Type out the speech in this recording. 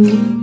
Mm-hmm.